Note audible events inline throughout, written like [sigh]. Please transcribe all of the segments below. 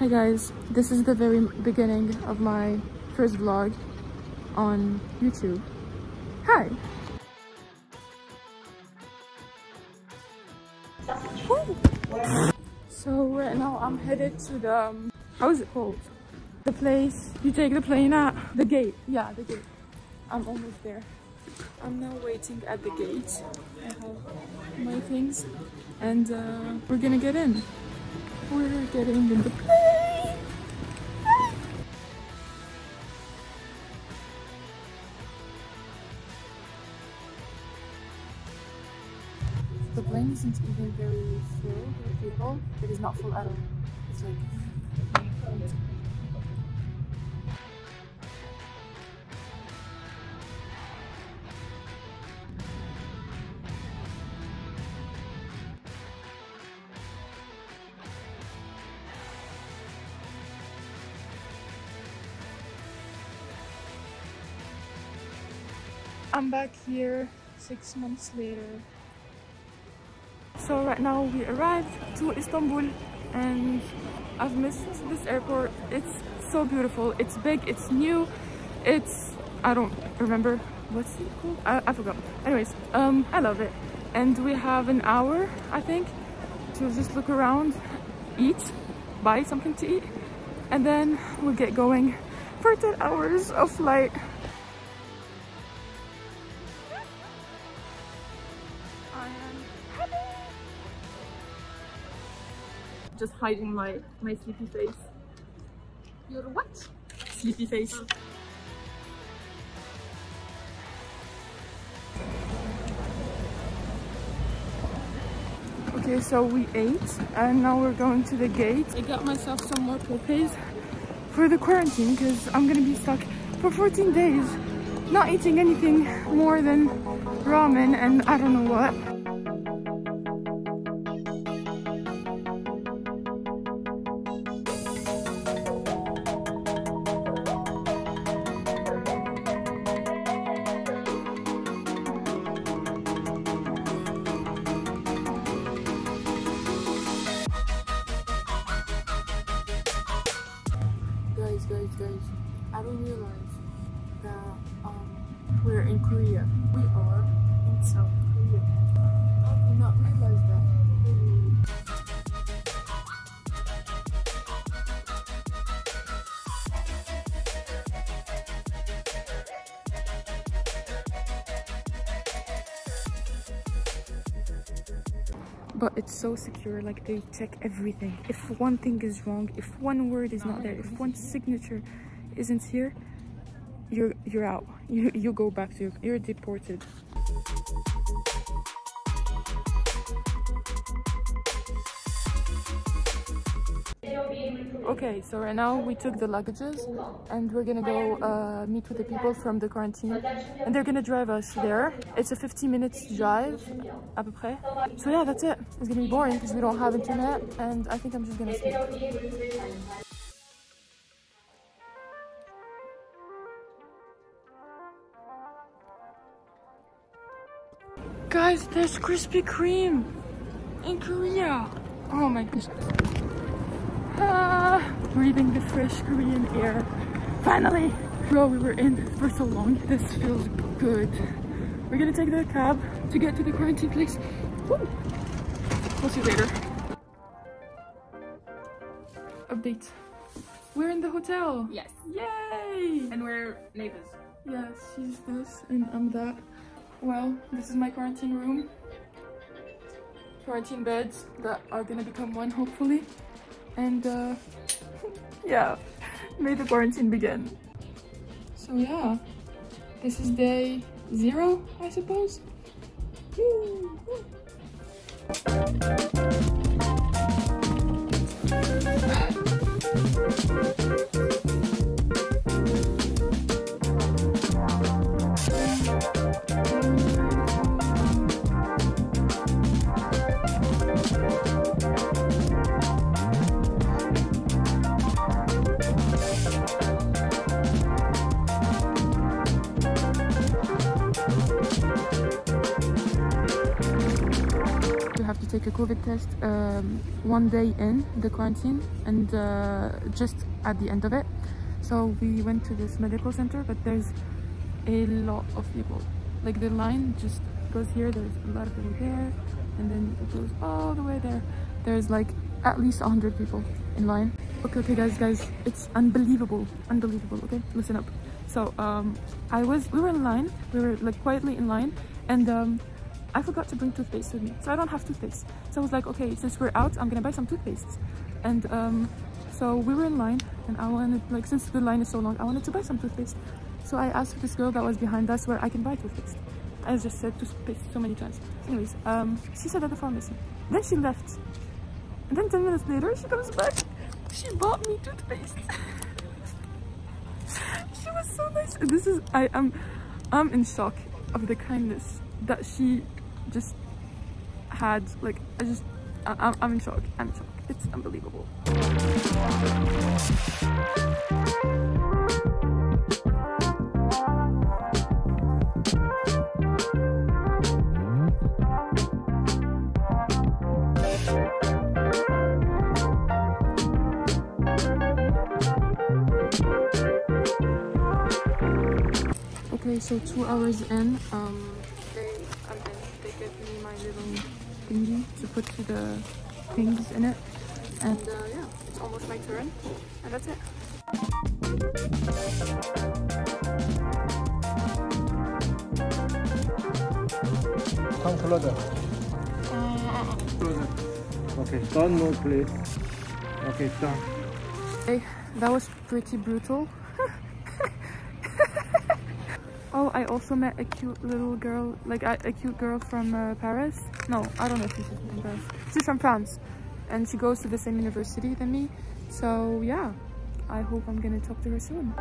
Hi guys, this is the very beginning of my first vlog on YouTube. Hi! Woo! So right now I'm headed to the, um, how is it called? The place you take the plane at, the gate, yeah, the gate. I'm almost there. I'm now waiting at the gate. I have my things and uh, we're gonna get in. We're getting in the plane. The plane isn't even very full people. It is not full at all. It's like I'm back here six months later. So right now we arrived to Istanbul and I've missed this airport. It's so beautiful. It's big, it's new, it's, I don't remember what's it called? I, I forgot. Anyways, um, I love it. And we have an hour, I think, to just look around, eat, buy something to eat, and then we'll get going for 10 hours of flight. Just hiding my my sleepy face. Your what? Sleepy face. Okay, so we ate and now we're going to the gate. I got myself some more popes for the quarantine because I'm gonna be stuck for 14 days not eating anything more than ramen and I don't know what. In Korea. We are in South Korea. I did not realize that. but it's so secure like they check everything if one thing is wrong if one word is not there if one signature isn't here you're you're out. You you go back to you're deported. Okay so right now we took the luggages and we're gonna go uh, meet with the people from the quarantine. And they're gonna drive us there. It's a 15 minutes drive à peu près. So yeah that's it. It's gonna be boring because we don't have internet and i think i'm just gonna sleep guys there's krispy kreme in korea oh my goodness Ah, breathing the fresh Korean air. Finally! Bro, we were in for so long. This feels good. We're gonna take the cab to get to the quarantine place. Woo. We'll see you later. Update. We're in the hotel. Yes. Yay! And we're neighbors. Yeah, she's this and I'm that. Well, this is my quarantine room. Quarantine beds that are gonna become one hopefully. And uh, [laughs] yeah, may the quarantine begin. So yeah, this is day zero, I suppose. Woo. Take a COVID test um, one day in the quarantine and uh, just at the end of it. So we went to this medical center, but there's a lot of people. Like the line just goes here, there's a lot of people there, and then it goes all the way there. There's like at least 100 people in line. Okay, okay guys, guys, it's unbelievable, unbelievable, okay? Listen up. So um, I was, we were in line, we were like quietly in line, and um, I forgot to bring toothpaste with me, so I don't have toothpaste. So I was like, okay, since we're out, I'm gonna buy some toothpaste. And um, so we were in line, and I wanted, like, since the line is so long, I wanted to buy some toothpaste. So I asked this girl that was behind us where I can buy toothpaste. I just said toothpaste so many times. Anyways, um, she said at the pharmacy. Then she left. And then 10 minutes later, she comes back. She bought me toothpaste. [laughs] she was so nice. This is, I am, I'm in shock of the kindness that she just had like I just I, I'm, in shock I'm in shock. It's unbelievable. Okay so two hours in um little thingy to put the things in it. And uh, yeah, it's almost my turn. And that's it. Come closer. Uh, Closer. Okay, don't move please. Okay, done. Okay, that was pretty brutal. Oh, I also met a cute little girl, like a, a cute girl from uh, Paris. No, I don't know if she's from Paris. She's from France, and she goes to the same university than me. So yeah, I hope I'm gonna talk to her soon.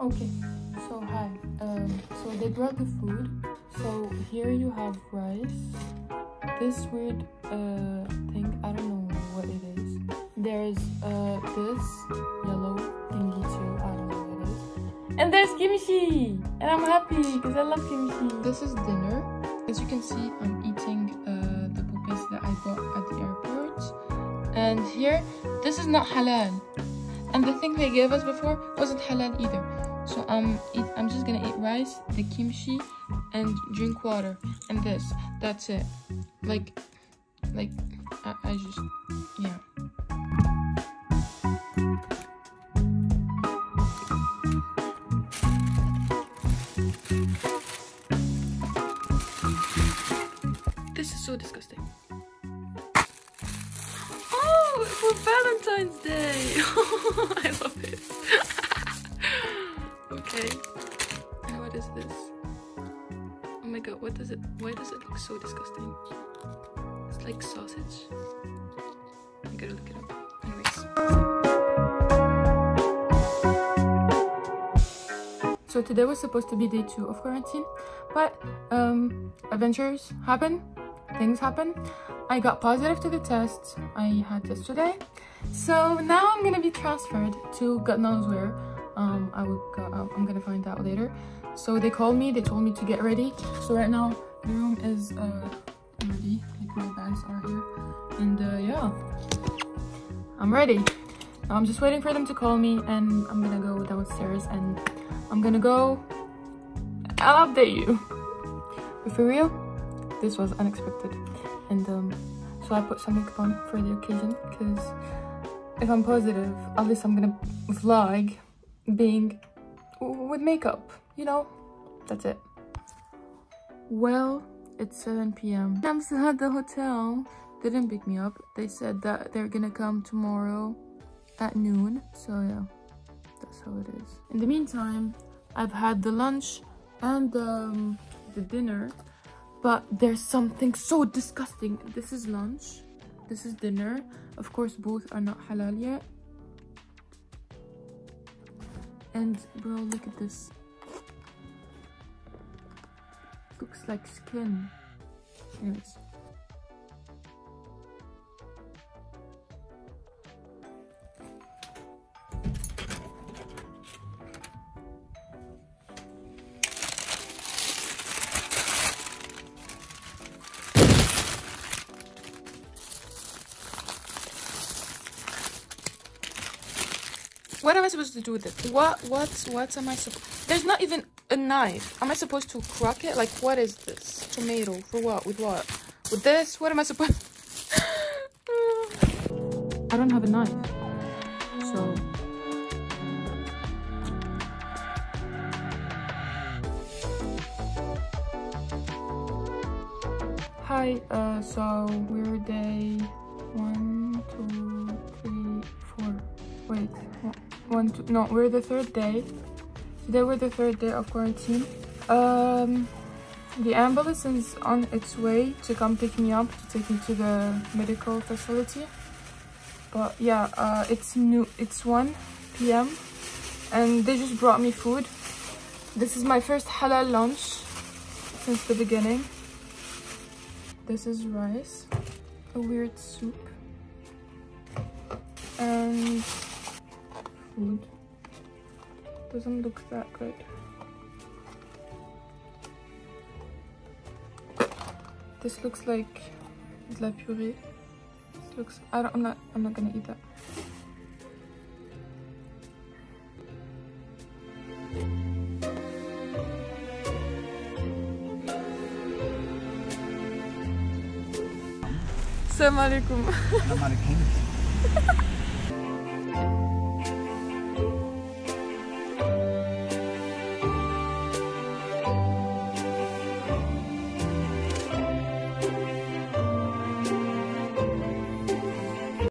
Okay, so hi. Um, so they brought the food. So here you have rice. This weird uh thing, I don't know what it is. There's uh this yellow thingy too. I don't know what it is. And there's kimchi, and I'm happy because I love kimchi. This is dinner. As you can see, I'm eating uh the pupis that I bought at the airport. And here, this is not halal. And the thing they gave us before wasn't halal either. So um, eat, I'm just gonna eat rice, the kimchi, and drink water, and this. That's it. Like, like, I, I just, yeah. This is so disgusting. Oh, for Valentine's Day! [laughs] Oh so disgusting? It's like sausage. I gotta look it up. Anyways. So today was supposed to be day two of quarantine, but um adventures happen, things happen. I got positive to the test I had yesterday. So now I'm gonna be transferred to God knows where um i will go i'm gonna find out later so they called me they told me to get ready so right now room is uh ready. Like my bags are here. And uh yeah. I'm ready. I'm just waiting for them to call me and i'm gonna go downstairs and i'm gonna go i'll update you. But [laughs] for real? This was unexpected. And um so i put some makeup on for the occasion because if i'm positive at least i'm gonna vlog being with makeup, you know? That's it. Well, it's 7 p.m. I'm still at the hotel. They didn't pick me up. They said that they're gonna come tomorrow at noon. So yeah, that's how it is. In the meantime, I've had the lunch and um, the dinner. But there's something so disgusting. This is lunch. This is dinner. Of course, both are not halal yet. And bro, look at this. it's like skin. Anyways. What am I supposed to do with it? What, what, what am I supposed... There's not even a knife. Am I supposed to crack it? Like, what is this? Tomato. For what? With what? With this? What am I supposed... [laughs] I don't have a knife. So... Hi, uh, so we're day one, two, three, four. Wait, one, two, no, we're the third day. Today we're the third day of quarantine. Um, the ambulance is on its way to come pick me up to take me to the medical facility. But yeah, uh, it's new. It's 1 p.m. and they just brought me food. This is my first halal lunch since the beginning. This is rice, a weird soup, and food. Doesn't look that good. This looks like de la puree. This looks. I don't. I'm not. I'm not gonna eat that. Assalamu alaikum. Assalamualaikum.